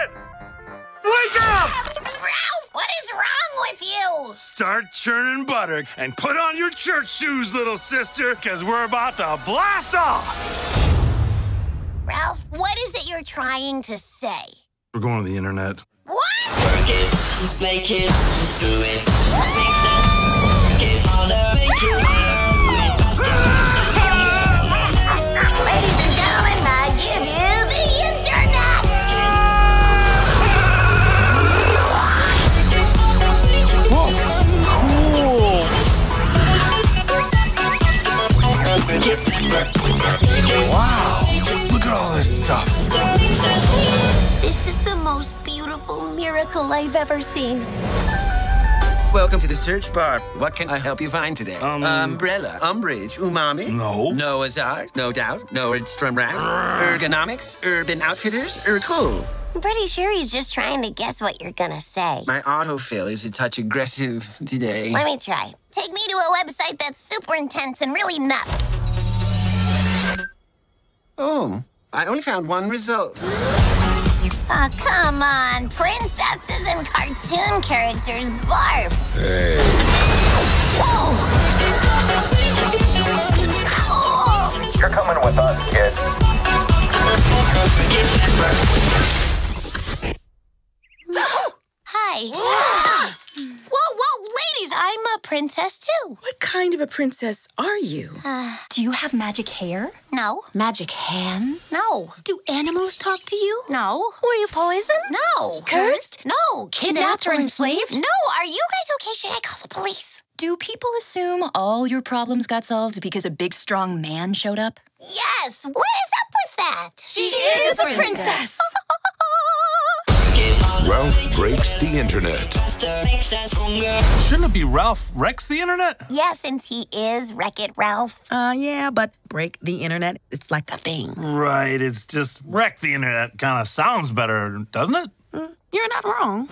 kid! Wake up! Ralph, what is wrong with you? Start churning butter and put on your church shoes, little sister, because we're about to blast off! Ralph, what is it you're trying to say? We're going to the internet. What? Work it, make it, do it. Most beautiful miracle I've ever seen. Welcome to the search bar. What can I help you find today? Um, Umbrella, umbrage, umami. No. Noah's Ark, no doubt. Nordstrom Rack. Ergonomics, Urban Outfitters, Urkel. I'm pretty sure he's just trying to guess what you're gonna say. My autofill is a touch aggressive today. Let me try. Take me to a website that's super intense and really nuts. Oh, I only found one result. Oh, come on. Princesses and cartoon characters barf. Whoa! Cool! You're coming with us, kid. Hi. princess too. What kind of a princess are you? Uh, do you have magic hair? No, Magic hands? no, Do animals talk to you? no. Were you poisoned? No. Cursed? No. Kidnapped or enslaved? No. Are you guys okay? Should I call the police? Do people assume all your problems got solved because a big, strong man showed up? Yes. What is up with that? She is a princess. Ralph breaks the internet. Faster, make sense, hunger. Shouldn't it be Ralph Wrecks the internet? yeah, since he is Wreck It Ralph. Uh, yeah, but break the internet, it's like a thing. Right, it's just wreck the internet kind of sounds better, doesn't it? You're not wrong.